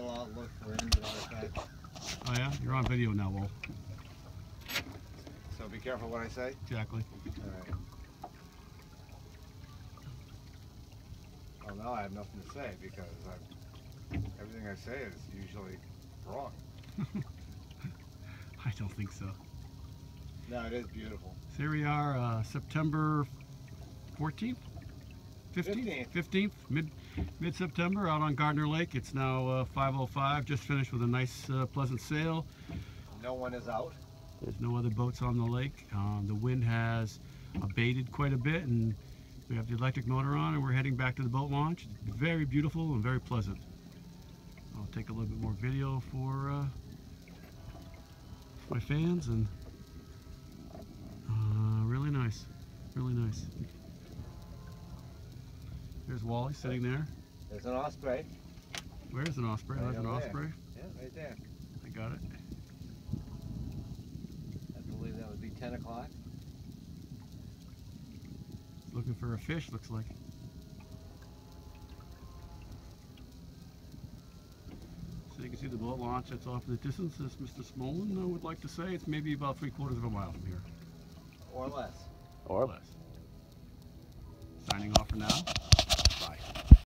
lot look for engine artifacts. Oh yeah, you're on video now, Wolf. So be careful what I say. Exactly. Alright. Well, now I have nothing to say because I, everything I say is usually wrong. I don't think so. No, it is beautiful. So here we are, uh, September 14th, 15th, 15th, mid mid September, out on Gardner Lake. It's now uh, 5:05. Just finished with a nice, uh, pleasant sail. No one is out. There's no other boats on the lake. Um, the wind has abated quite a bit, and we have the electric motor on, and we're heading back to the boat launch. It's very beautiful and very pleasant. I'll take a little bit more video for uh, my fans, and uh, really nice, really nice. There's Wally sitting there. There's an osprey. Where's an osprey? Right There's an over there. osprey. Yeah, right there. I got it. I believe that would be 10 o'clock. Looking for a fish, looks like. So you can see the boat launch that's off in the distance, as Mr. Smolin uh, would like to say. It's maybe about three quarters of a mile from here, Or less. or less. Signing off for now.